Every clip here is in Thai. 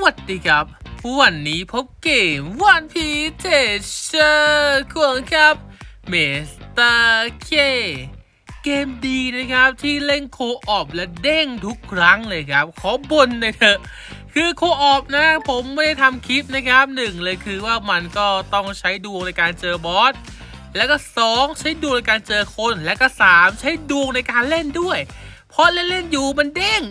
วัสดีครับ วันนี้พบเกม One Piece Treasure Cruise ครับเมสเตอร์เคเกมดีนะครับที่เล่น co-op แล้วเด้งทุกครั้งเลยครับ ขอบ่นเลยเถอะ คือ co-op นะผมไม่ได้ทำคลิปนะครับหนึ่งเลยคือว่ามันก็ต้องใช้ดวงในการเจอบอสแล้วก็ 2 ใช้ดวงในการเจอคน แล้วก็ 3 ใช้ดวงในการเล่นด้วย เพราะเล่นเล่นๆอยู่มันเด้ง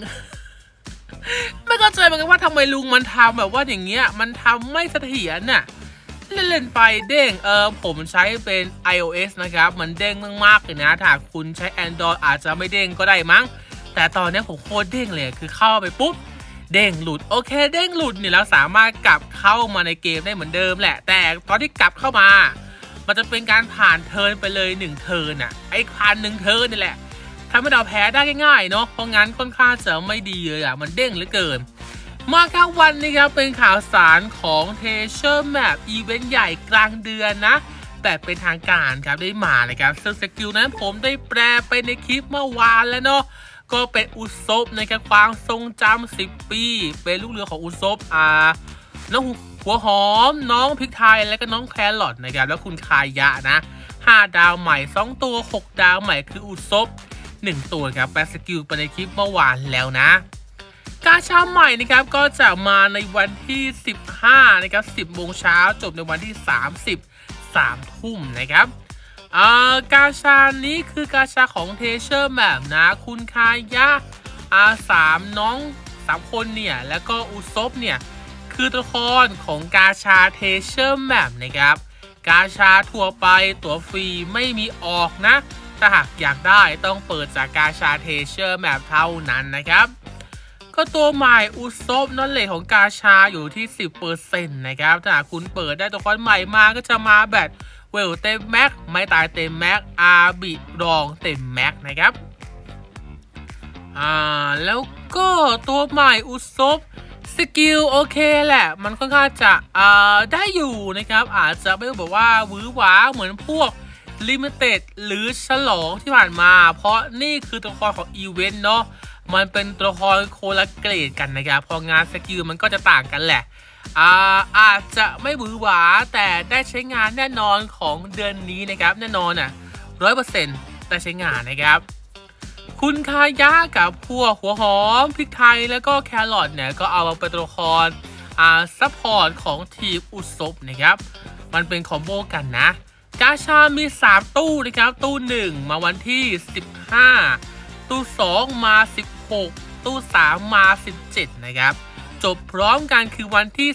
ไม่เข้าใจเหมือนกันว่าทำไมลุงมันทำแบบว่าอย่างเงี้ย มันทำไม่เสถียรน่ะเล่นเล่นๆไปเด้งเออผมใช้เป็น iOS นะครับ มันเด้งมากๆเลยนะถ้าคุณใช้ Android อาจจะไม่เด้งก็ได้มั้ง แต่ตอนนี้ผมโคตรเด้งเลยคือเข้าไปปุ๊บเด้งหลุดโอเค เด้งหลุดเนี่ยเราสามารถกลับเข้ามาในเกมได้เหมือนเดิมแหละ แต่ตอนที่กลับเข้ามา มันจะเป็นการผ่านเทิร์นไปเลยหนึ่งเทิร์นอะไอ้ผ่านหนึ่งเทิร์นนี่แหละ ทำให้เราแพ้ได้ง่ายๆเนาะเพราะงั้นค่อนข้างจะไม่ดีเลยอะมันเด้งเหลือเกิน มาครับวันนี้ครับเป็นข่าวสารของ Treasure Map event ใหญ่กลางเดือนนะแบบเป็นทางการครับได้มาเลยครับซึ่ง skill นั้นผมได้แปลไปในคลิปเมื่อวานแล้วเนาะก็เป็นอุซปในการความทรงจำ10 ปี เป็นลูกเรือของอุซปอ่าน้องหัวหอม น้องพริกไทยและก็น้องแครอทนะครับแล้วคุณคายะนะ 5 ดาวใหม่ 2 ตัว 6 ดาวใหม่คืออุซป 1 ตัวครับแปล skill ไปในคลิปเมื่อวานแล้วนะกาชาใหม่นะครับก็จะมาในวันที่ 15นะครับ10โมงเช้าจบในวันที่ 30 3ทุ่มนะครับอ่ากาชานี้คือกาชาของ Treasure Map นะ คุณคายะอาสามน้อง3คนเนี่ย แล้วก็อุซปเนี่ย คือตัวละครของกาชา Treasure Map นะครับ กาชาทั่วไปตัวฟรีไม่มีออกนะ ถ้าหากอยากได้ต้องเปิดจากกาชา Treasure Map เท่านั้นนะครับ ก็ตัวใหม่อุซปนั่นเลยของกาชาอยู่ที่ 10%นะครับ ถ้าหากคุณเปิดได้ตัวละครใหม่มาก็จะมาแบบเวลเต็ม max ไม้ตายเต็ม max abi รองเต็ม max นะครับอ่าแล้วก็ตัวใหม่อุซบสกิลโอเคแหละ มันค่อนข้างจะอ่าได้อยู่นะครับ อาจจะไม่บอกว่าหวือหวาเหมือนพวก limited หรือฉลองที่ผ่านมา เพราะนี่คือตัวละครของอีเวนต์เนาะมันเป็นตัวละครคนละเกรดกันนะครับ เพราะงั้นสกิลมันก็จะต่างกันแหละอ่าอาจจะไม่หวือหวาแต่ได้ใช้งานแน่นอนของเดือนนี้นะครับ แน่นอนอะร้อยเปอร์เซ็นต์ได้ใช้งานนะครับ คุณคายะกับพวกหัวหอมพริกไทยแล้วก็แครอทเนี่ยก็เอามาเป็นตัวละครอ่า support ของทีมอุซบนะครับ มันเป็นคอมโบกันนะ กาชามี 3 ตู้นะครับ ตู้ 1 มาวันที่ 15 ตู้ 2 มา 16 ตู้ 3 มา 17 นะครับ จบพร้อมกันคือวันที่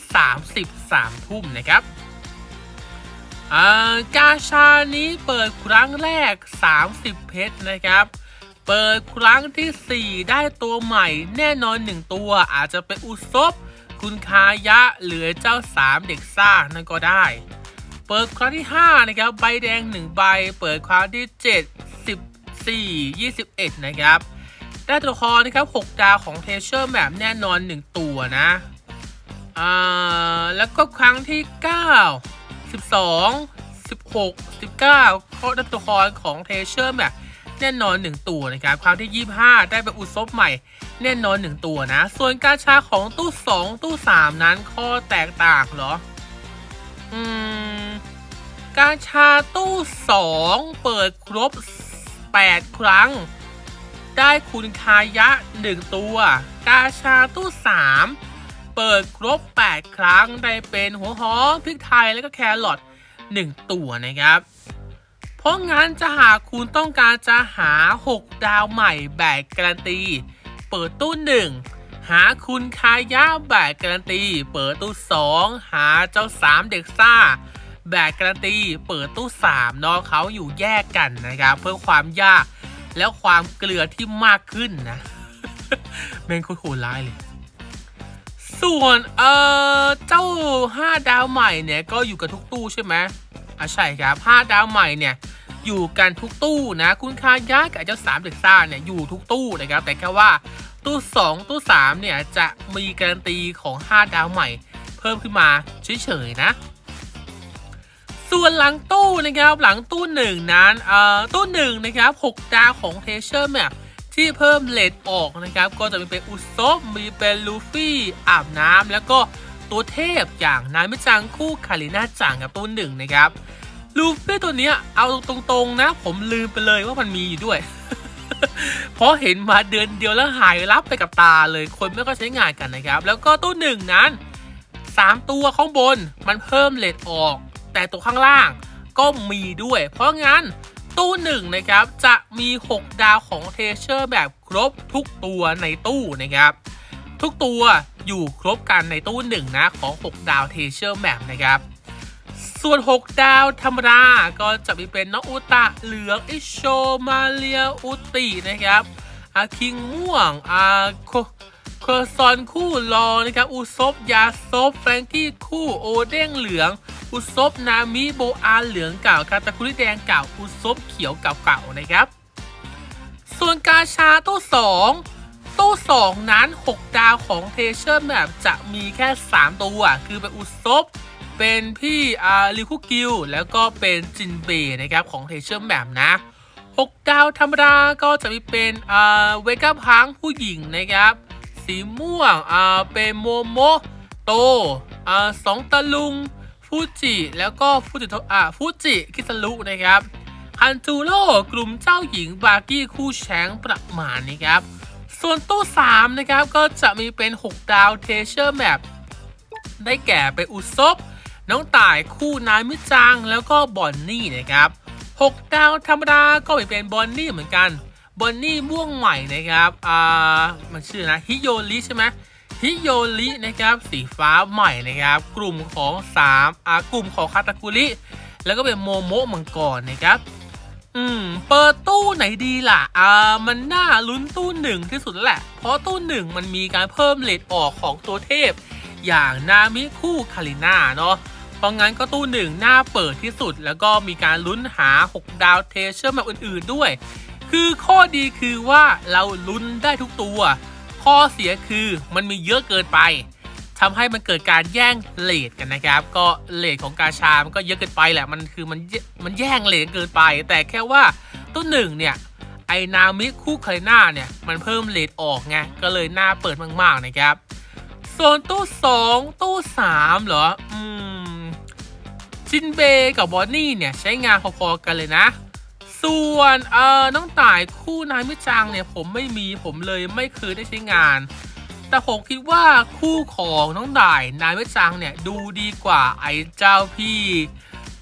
33 ทุ่มนะครับอ่ากาชานี้เปิดครั้งแรก 30 เพชรนะครับ เปิดครั้งที่ 4 ได้ตัวใหม่แน่นอน 1 ตัวอาจจะเป็นอุซบคุณคายะ เหลือเจ้า 3 เด็กซ่านั่นก็ได้ เปิดครั้งที่ 5 นะครับ ใบแดง 1 ใบ เปิดครั้งที่ 7 14 21 นะครับ ได้ตัวละครนะครับ 6 ดาวของเทเชอร์แบบแน่นอน 1 ตัวนะอ่าแล้วก็ครั้งที่ 9 12 16 19เขาได้ตัวละครของ Treasure Map แน่นอน 1 ตัวนะครับ ครั้งที่ 25 ได้เป็นอุซบใหม่แน่นอน 1 ตัวนะ ส่วนกาชาของตู้ 2 ตู้ 3 นั้นข้อแตกต่างเหรอ อืม กาชาตู้ 2 เปิดครบ 8 ครั้ง ได้คุณคายะ 1 ตัว กาชาตู้ 3 เปิดครบ 8 ครั้ง ได้เป็นหัวหอมพริกไทยแล้วก็แครอท1 ตัวนะครับ เพราะงั้นจะหากคุณต้องการจะหา 6 ดาวใหม่แบบการันตี เปิดตู้ 1หาคุณคายะแบบการันตี เปิดตู้ 2 หาเจ้า 3 เด็กซ่า แบบการันตีเปิดตู้3เนาะเขาอยู่แยกกันนะครับ เพื่อความยากแล้วความเกลือที่มากขึ้นนะเมนโคตรโหดร้ายเลย ส่วนเอ่อเจ้า 5 ดาวใหม่เนี่ยก็อยู่กับทุกตู้ใช่ไหมอะใช่ครับ 5 ดาวใหม่เนี่ยอยู่กันทุกตู้นะ คุณคายะกับเจ้า3เด็กซ่าเนี่ยอยู่ทุกตู้นะครับ แต่แค่ว่าตู้ 2 ตู้3เนี่ยจะมีการันตีของ 5 ดาวใหม่ เพิ่มขึ้นมาเฉยๆนะ ส่วนหลังตู้นะครับหลังตู้หนึ่งนั้นเอ่อตู้หนึ่งนะครับ6ดาวของ Treasure Map ที่เพิ่ม rate ออกนะครับ ก็จะมีเป็นอุซบมีเป็นลูฟี่อาบน้ำแล้วก็ตัวเทพอย่างนามิจังคู่คาริน่าจังกับตัวหนึ่งนะครับลูฟี่ตัวเนี้ยเอาตรงๆนะ ผมลืมไปเลยว่ามันมีอยู่ด้วย เพราะเห็นมาเดือนเดียวแล้วหายลับไปกับตาเลยคนไม่ค่อยใช้งานกันนะครับ แล้วก็ตัวหนึ่งนั้น 3 ตัวข้างบนมันเพิ่ม rate ออก แต่ตัวข้างล่างก็มีด้วย เพราะงั้นตู้หนึ่งนะครับจะมี 6 ดาวของ Treasure Map ครบทุกตัวในตู้นะครับ ทุกตัวอยู่ครบกันในตู้หนึ่งนะของ 6 ดาว Treasure Map นะครับ ส่วน 6 ดาวธรรมดาก็จะมีเป็นน้องอุตะเหลืองอิโชมาเลียอุตินะครับอาคิงม่วงอาโคเคอร์ซอนคู่รอนะครับ อุซบยาซบแฟรงกี้คู่โอเด้งเหลือง อุซบนามิโบอาเหลืองเก่าคาตาคุริแดงเก่าอุซบเขียวเก่าๆนะครับ ส่วนกาชาตู้2ตู้2นั้น 6 ดาวของเทเชอร์แมปจะมีแค่ 3 ตัว คือเป็นอุซบเป็นพี่อาริคุกิวแล้วก็เป็นจินเบนะครับของเทเชอร์แมปนะ6ดาวธรรมดาก็จะมีเป็นเวก้าพังผู้หญิงนะครับ สีม่วงเป็นโมโมโตสองตะลุง ฟูจิแล้วก็ฟูจิอ่าฟูจิคิสรุนะครับฮันจูโร่กลุ่มเจ้าหญิงบาร์กี้คู่แชงประมาณนี้ครับ ส่วนตู้3นะครับก็จะมีเป็น 6 ดาวเทเชอร์แมปได้แก่เป็นอุซบน้องต่ายคู่นายมิจังแล้วก็บอนนี่นะครับ 6 ดาวธรรมดาก็ไปเป็นบอนนี่เหมือนกันบอนนี่ม่วงใหม่นะครับ อ่า มันชื่อนะฮิโยริใช่ไหม ฮิโยรินะครับสีฟ้าใหม่นะครับ กลุ่มของ3อ่ากลุ่มของคาตาคุริแล้วก็เป็นโมโมะมังกรนะครับอืมเปิดตู้ไหนดีล่ะ อ่า มันน่าลุ้นตู้หนึ่งที่สุดแหละ เพราะตู้หนึ่งมันมีการเพิ่มเลทออกของตัวเทพ อย่างนามิคู่คาริน่าเนาะ เพราะงั้นก็ตู้หนึ่งน้าเปิดที่สุด แล้วก็มีการลุ้นหา 6 ดาว Treasure Map อื่นๆด้วย คือข้อดีคือว่าเราลุ้นได้ทุกตัว ข้อเสียคือมันมีเยอะเกินไปทำให้มันเกิดการแย่ง rate กันนะครับ ก็ rate ของกาชา มันก็เยอะเกินไปแหละ มันคือมันมันแย่ง rate เกินไป แต่แค่ว่าตู้หนึ่งเนี่ยไอนามิคู่คาริน่าเนี่ยมันเพิ่ม rate ออกไง ก็เลยน่าเปิดมากๆนะครับส่วนตู้สองตู้สามเหรอ อืมจินเบกับ บอนนี่เนี่ยใช้งานพอๆกันเลยนะ ส่วนเอ่อน้องต่ายคู่นายมิจังเนี่ยผมไม่มีผมเลยไม่เคยได้ใช้งาน แต่ผมคิดว่าคู่ของน้องต่ายนายมิจังเนี่ยดูดีกว่าไอ้เจ้าพี่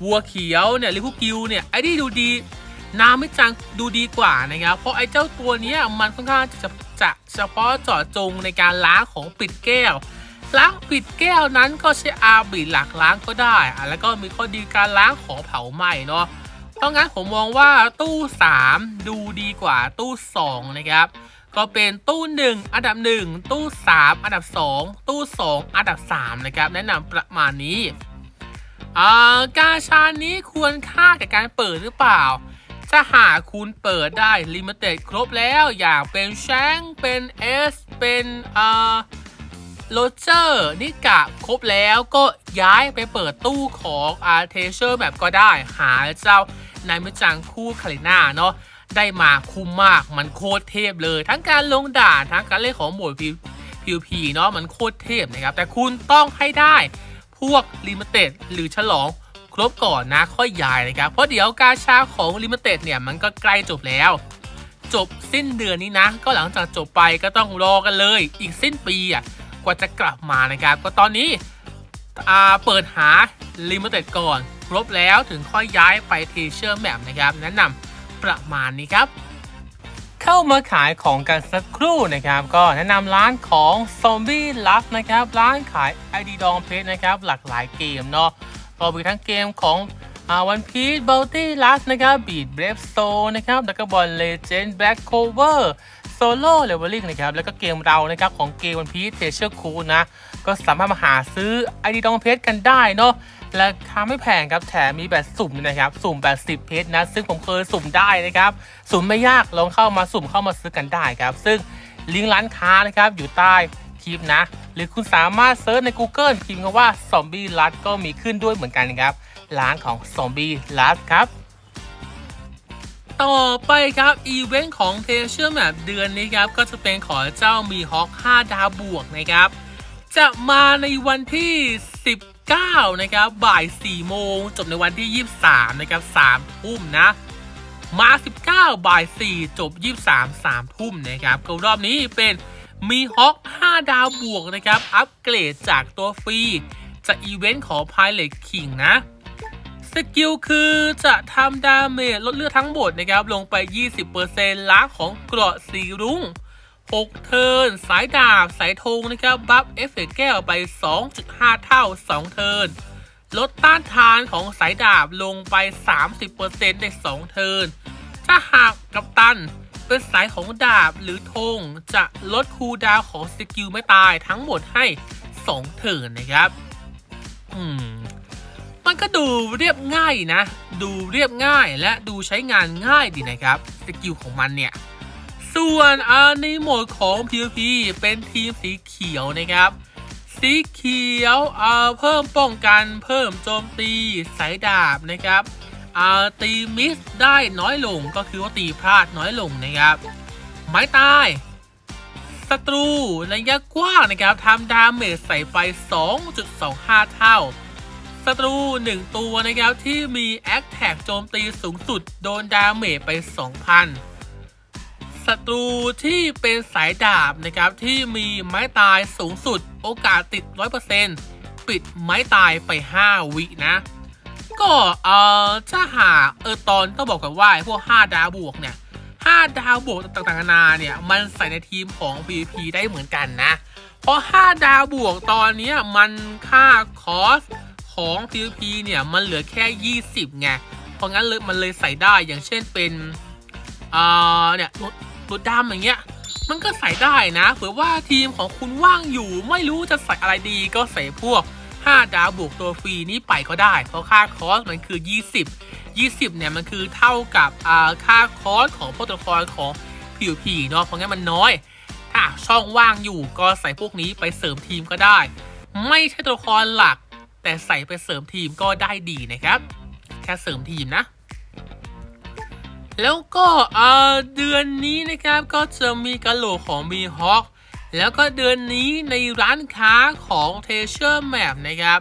วัวเขียวเนี่ยลิคุกิวเนี่ยไอ้ที่ดูดีนามิจังดูดีกว่านะครับ เพราะไอ้เจ้าตัวนี้มันค่อนข้างจะจะเฉพาะเจาะจงในการล้างของปิดแก้ว ล้างปิดแก้วนั้นก็ใช้อาบีหลักล้างก็ได้ แล้วก็มีข้อดีการล้างของเผาไหม้เนาะ ราะงั้นผมมองว่าตู้ 3 ดูดีกว่าตู้ 2 นะครับ ก็เป็นตู้ 1 อันดับ 1 ตู้ 3 อันดับ 2 ตู้ 2 อันดับ 3 นะครับ แนะนำประมาณนี้อ่ากาชานี้ควรค่าแก่การเปิดหรือเปล่า ถ้าหากคุณเปิดได้ limited ครบแล้วอย่างเป็นแชงค์เป็นเอสเป็นอ่าโรเจอร์นิกะครบแล้วก็ย้ายไปเปิดตู้ของอาร์ Treasure Map ก็ได้ หาเจ้า นามิจังคู่คาริน่าเนาะได้มาคุ้มมากมันโคตรเทพเลย ทั้งการลงด่านทั้งการเล่นของโหมด PvP เนาะมันโคตรเทพนะครับ แต่คุณต้องให้ได้ พวก limited หรือฉลองครบก่อนนะค่อยย้ายนะครับ เพราะเดี๋ยวกาชาของ limited เนี่ยมันก็ใกล้จบแล้ว จบสิ้นเดือนนี้นะ ก็หลังจากจบไปก็ต้องรอกันเลย อีกสิ้นปีอะกว่าจะกลับมานะครับ ก็ตอนนี้อ่าเปิดหา Limited ก่อน ครบแล้วถึงค่อยย้ายไป Treasure Map นะครับ แนะนำประมาณนี้ครับ เข้ามาขายของกันสักครู่นะครับ ก็แนะนำร้านของ Zombie Lud นะครับ ร้านขาย ID ดองเพชรนะครับ หลากหลายเกมเนาะก็มีทั้งเกมของ One Piece Bounty Rush นะครับ Bleach Brave Souls นะครับแล้วก็บอล Legends Black Clover Solo Leveling นะครับ แล้วก็เกมเรานะครับ ของเกม One Piece Treasure Cruise นะ ก็สามารถมาหาซื้อไอดีดองเพชรกันได้เนาะ ราคาไม่แพงครับแถมมีแบบสุ่มนะครับ สุ่มแบบ 10 เพชรนะ ซึ่งผมเคยสุ่มได้นะครับ สุ่มไม่ยากลองเข้ามาสุ่มเข้ามาซื้อกันได้ครับ ซึ่งลิงก์ร้านค้านะครับอยู่ใต้คลิปนะ หรือคุณสามารถ search ใน Google พิมพ์คำว่า Zombie l u d ก็มีขึ้นด้วยเหมือนกันครับร้านของ Zombie l u d ครับต่อไปครับ อีเวนต์ของ Treasure Map เดือนนี้ครับ ก็จะเป็นของเจ้ามีฮอค5ดาวบวกนะครับ จะมาในวันที่ 9 นะครับ บ่าย 4 โมง จบในวันที่ 23 นะครับ 3 ทุ่มนะ มา 19 บ่าย 4 จบ 23 3 ทุ่มนะครับก็รอบนี้เป็นมีฮอค5 ดาวบวกนะครับ อัปเกรดจากตัวฟรี จากอีเวนต์ของ Pilot King นะ skill คือจะทำ damage ลดเลือดทั้งหมดนะครับ ลงไป 20%ล้างของเกราะสีรุ้ง 6 turn สายดาบ สายธงนะครับ buff effect แก้วไป 2.5 เท่า 2 turn ลดต้านทานของสายดาบลงไป 30%ใน 2 turn ถ้าหากกัปตันเป็นสายของดาบหรือธงจะลด cooldown ของ skill ไม่ตายทั้งหมดให้ 2 turn นะครับ อืม มันก็ดูเรียบง่ายนะ ดูเรียบง่ายและดูใช้งานง่ายดีนะครับ skill ของมันเนี่ย ส่วนอันในโหมดของ PVP เป็นทีมสีเขียวนะครับ สีเขียวเอ่อเพิ่มป้องกันเพิ่มโจมตีสายดาบนะครับเอ่อตี miss ได้น้อยลงก็คือว่าตีพลาดน้อยลงนะครับ ไม้ตายศัตรูระยะกว้างนะครับทำ damage ใส่ไป 2.25 เท่าศัตรู 1 ตัวนะครับที่มี attack โจมตีสูงสุดโดน damage ไป 2,000 ศัตรูที่เป็นสายดาบนะครับที่มีไม้ตายสูงสุดโอกาสติด 100%ปิดไม้ตายไป 5 วินะ ก็เออถ้าหากเออตอนต้องบอกกันว่าพวก 5 ดาวบวกเนี่ย 5 ดาวบวกต่างๆนานาเนี่ยมันใส่ในทีมของ PVP ได้เหมือนกันนะ เพราะ 5 ดาวบวกตอนนี้มันค่าคอสของ PVP เนี่ยมันเหลือแค่ 20ไง เพราะงั้นเลยมันเลยใส่ได้อย่างเช่นเป็น อ่าเนี่ย รถรถดำอย่างเงี้ย มันก็ใส่ได้นะเผื่อว่าทีมของคุณว่างอยู่ ไม่รู้จะใส่อะไรดีก็ใส่พวก 5 ดาวบวกตัวฟรีนี้ไปก็ได้ เพราะค่าคอสมันคือ 20 20 เนี่ยมันคือเท่ากับอ่าค่าคอสของพวกตัวละครของ PVP เนาะเพราะงั้นมันน้อย ถ้าช่องว่างอยู่ก็ใส่พวกนี้ไปเสริมทีมก็ได้ ไม่ใช่ตัวละครหลัก แต่ใส่ไปเสริมทีมก็ได้ดีนะครับ แค่เสริมทีมนะ แล้วก็เออเดือนนี้นะครับก็จะมีกระโหลกของมีฮอคแล้วก็เดือนนี้ในร้านค้าของ t r e a s u r e Map นะครับ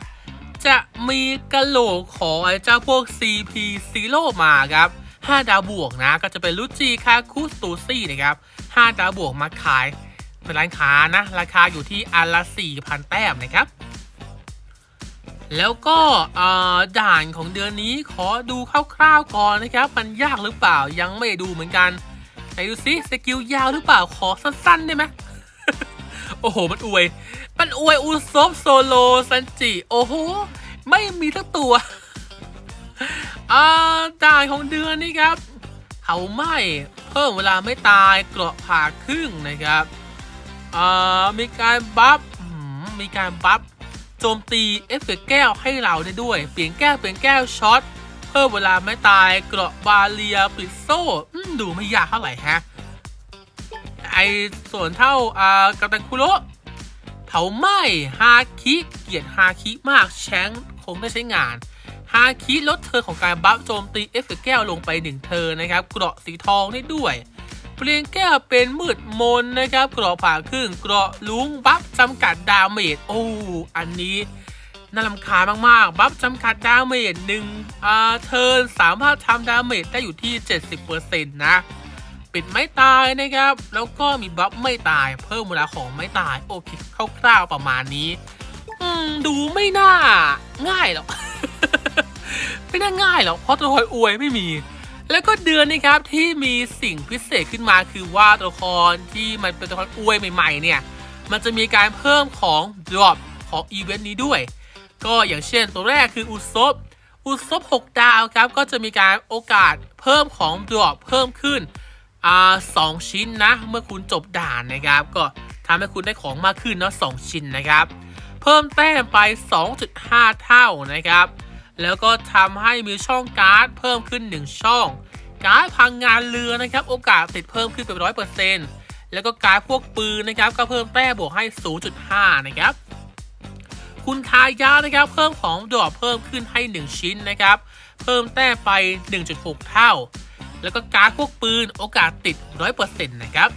จะมีกระโหลกของไอ้เจ้าพวก CP Zero มาครับ 5 ดาวบวกนะ ก็จะเป็นลูจิคาคุสตูซี่นะครับ 5 ดาวบวกมาขายในร้านค้านะ ราคาอยู่ที่อันละ4,000 แต้มนะครับ แล้วก็ด่านของเดือนนี้ขอดูคร่าวๆก่อนนะครับ มันยากหรือเปล่ายังไม่ดูเหมือนกันไหนดูซิ skill ยาวหรือเปล่าขอสั้นๆได้ไหมโอ้โห มันอวย มันอวยอุซปโซโลซันจิโอ้โห ไม่มีทั้งตัวอาด่านของเดือนนี้ครับเผาไหม้เพิ่มเวลาไม่ตายเกราะผ่าครึ่งนะครับมีการบัฟมีการบัฟ จมตีเอฟเฟกแก้วให้เราได้ด้วย เปลี่ยนแก้วเปลี่ยนแก้วช็อตเพิ่มเวลาไม่ตายเกราะบาเลียปิดโซ่ดูไม่ยากเท่าไหร่ฮะ ไอส่วนเท่าอ่ากัปตันคุโระเผาไหม้ฮาคิเกียดฮาคิมากแชงคงได้ใช้งานฮาคิลดเธอของการบัฟโจมตีเอฟเฟกแก้วลงไปหนึ่งเธอนะครับ เกราะสีทองได้ด้วย เปลี่ยนแก้วเป็นมืดมนนะครับเกราะผ่าครึ่งเกราะรุ้ง buff จำกัด damage โอ้อันนี้น่ารำคาญมากๆ buff จำกัด damage หนึ่งอ่า turn สามารถทำ damage ได้อยู่ที่ 70%นะปิดไม่ตายนะครับ แล้วก็มี buff ไม่ตาย เพิ่มเวลาของไม่ตาย โอเคคร่าวๆประมาณนี้ อืม ดูไม่น่า ง่ายหรอก ไม่น่าง่ายหรอก เพราะตัวละครอวยไม่มี แล้วก็เดือนนี้ครับที่มีสิ่งพิเศษขึ้นมาคือว่าตัวละครที่มันเป็นตัวละครอวยใหม่ๆเนี่ยมันจะมีการเพิ่มของ drop ของอีเวนต์นี้ด้วย ก็อย่างเช่นตัวแรกคืออุซบอุซบ6 ดาวครับก็จะมีการโอกาสเพิ่มของ drop เพิ่มขึ้นอ่าสองชิ้นนะ เมื่อคุณจบด่านนะครับ ก็ทำให้คุณได้ของมากขึ้นเนาะสองชิ้นนะครับ เพิ่มแต้มไป 2.5 เท่านะครับ แล้วก็ทำให้มีช่องการ์ดเพิ่มขึ้น 1 ช่อง การ์ดพลังงานเรือนะครับ โอกาสติดเพิ่มขึ้นเป็นร้อยเปอร์เซ็นต์แล้วก็การ์ดพวกปืนนะครับ ก็เพิ่มแต้มบวกให้ 0.5 นะครับ คุณทายานะครับ เพิ่มของดอกเพิ่มขึ้นให้ 1 ชิ้นนะครับ เพิ่มแต้มไป 1.6 เท่า แล้วก็การ์ดพวกปืนโอกาสติด100%นะครับ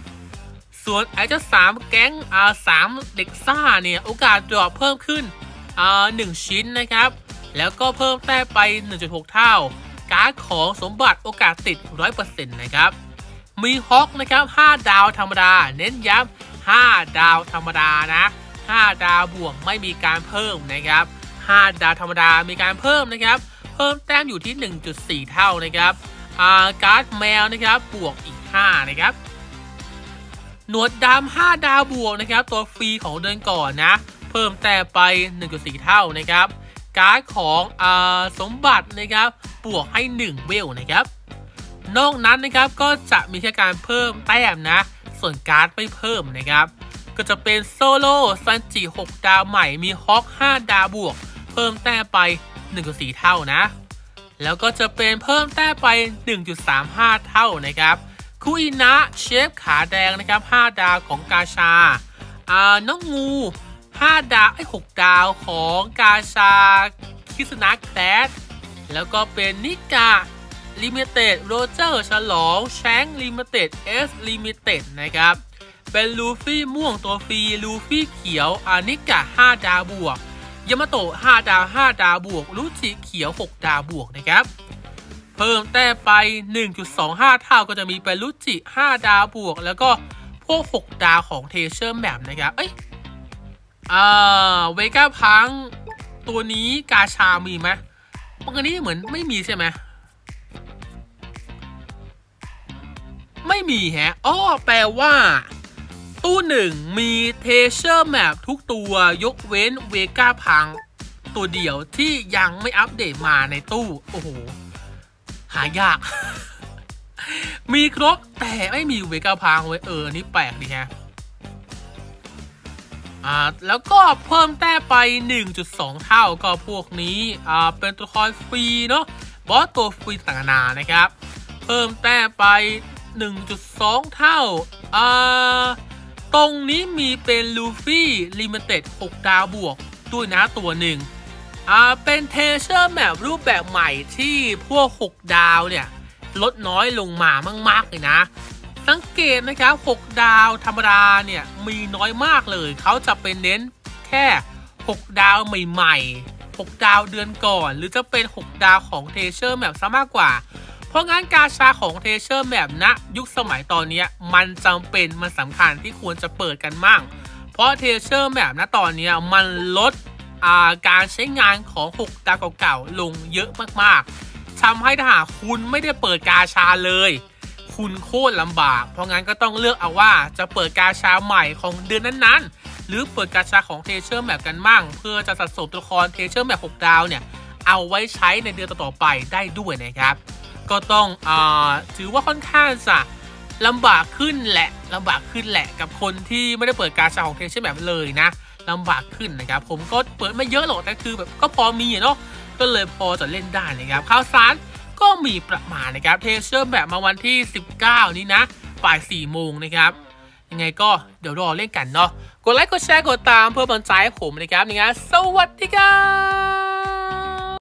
ส่วนไอ้เจ้าสามแก๊งอ่าสามเด็กซ่าเนี่ยโอกาส drop เพิ่มขึ้นอ่าหนึ่งชิ้นนะครับ แล้วก็เพิ่มแต้มไป 1.6 เท่า การ์ดของสมบัติโอกาสติด 100%นะครับ มีฮอกนะครับ 5 ดาวธรรมดา เน้นย้ำ 5 ดาวธรรมดานะ 5 ดาวบวกไม่มีการเพิ่มนะครับ 5 ดาวธรรมดา มีการเพิ่มนะครับ เพิ่มแต้มอยู่ที่ 1.4 เท่านะครับการ์ดแมวนะครับบวกอีก 5 นะครับ หนวดดำ5ดาวบวกนะครับ ตัวฟรีของเดือนก่อนนะ เพิ่มแต้มไป 1.4 เท่านะครับ การ์ดของอาสมบัตินะครับบวกให้ 1 เวลนะครับ นอกนั้นนะครับก็จะมีแค่การเพิ่มแต้มนะ ส่วนการ์ดไม่เพิ่มนะครับ ก็จะเป็นโซโล่ซันจิ6ดาวใหม่มีฮอค5ดาวบวก เพิ่มแต้มไป1.4เท่านะ แล้วก็จะเป็นเพิ่มแต้มไป 1.35 เท่านะครับคุอินะเชฟขาแดงนะครับ5ดาวของกาชาอ่าน้องงู 5 ดาวไอ้6ดาวของกาชาคิสนะแคลสแล้วก็เป็นนิกาลิมิเต็ดโรเจอร์ฉลองแชงลิมิเต็ดเอสลิมิเต็ดนะครับ เป็นลูฟี่ม่วงตัวฟรีลูฟี่เขียวอานิกะ5ดาวบวกยามาโตะ5ดาว 5 ดาวบวกรุจิเขียว 6 ดาวบวกนะครับ เพิ่มแต้มไป 1.25 เท่าก็จะมีเป็นรุจิ 5 ดาวบวก แล้วก็พวก 6 ดาวของ Treasure Map นะครับ เอ้ย อ่าเวก้าพังค์ตัวนี้กาชามีไหมปกติเหมือนไม่มีใช่ไหมไม่มีแฮะอ้อแปลว่า ตู้หนึ่งมี Treasure Map ทุกตัวยกเว้นเวก้าพังค์ ตัวเดียวที่ยังไม่อัปเดตมาในตู้ โอ้โห หายาก มีครบแต่ไม่มีเวก้าพังไว้เออนนี่แปลกดีฮะ อ่าแล้วก็เพิ่มแต้ไป 1.2 เท่าก็พวกนี้อ่าเป็นตัวละคอยฟรีเนาะบอสตัวฟรีต่างนานานะครับ เพิ่มแต้ไป 1.2 เท่าอ่าตรงนี้มีเป็นลูฟี่limited 6ดาวบวกด้วยนะตัวหนึ่งอ่าเป็น Treasure Map รูปแบบใหม่ที่พวก 6 ดาวเนี่ยลดน้อยลงมามาก ๆ เลยนะ สังเกตนะครับ 6 ดาวธรรมดาเนี่ยมีน้อยมากเลย เขาจะเป็นเน้นแค่ 6 ดาวใหม่ๆ 6 ดาวเดือนก่อน หรือจะเป็น 6 ดาวของ Treasure Map ซะมากกว่า เพราะงั้นกาชาของ Treasure Map ณยุคสมัยตอนนี้มันจำเป็นมันสำคัญที่ควรจะเปิดกันมั่งเพราะ Treasure Map ณตอนนี้มันลดการใช้งานของ 6 ดาวเก่าๆลงเยอะมากๆทำให้ถ้าหากคุณไม่ได้เปิดกาชาเลย คุณโคตรลำบาก เพราะงั้นก็ต้องเลือกเอาว่าจะเปิดกาชาใหม่ของเดือนนั้นๆ หรือเปิดกาชาของ Treasure Map กันมั่ง เพื่อจะสะสมตัวละคร Treasure Map 6ดาวเนี่ย เอาไว้ใช้ในเดือนต่อๆไปได้ด้วยนะครับ ก็ต้องอถือว่าค่อนข้างจะลำบากขึ้นแหละลำบากขึ้นแหละกับคนที่ไม่ได้เปิดกาชาของ Treasure Map เลยนะลำบากขึ้นนะครับ ผมก็เปิดไม่เยอะหรอกแต่คือแบบก็พอมีเนาะก็เลยพอจะเล่นได้นะครับข่าวสาร ก็มีประมาณนะครับ Treasure Map มาวันที่ 19 นี้นะบ่าย4โมงนะครับ ยังไงก็เดี๋ยวรอเล่นกันเนาะ กดไลค์ กดแชร์ กดตามเพื่อกำลังใจให้ผมนะครับยังไงสวัสดีครับ